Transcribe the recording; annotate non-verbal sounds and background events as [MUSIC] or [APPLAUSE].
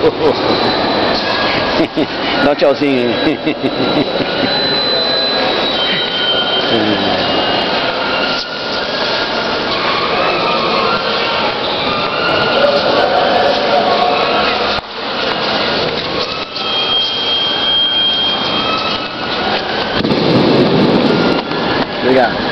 [LAUGHS] Dá um tchauzinho. Obrigado.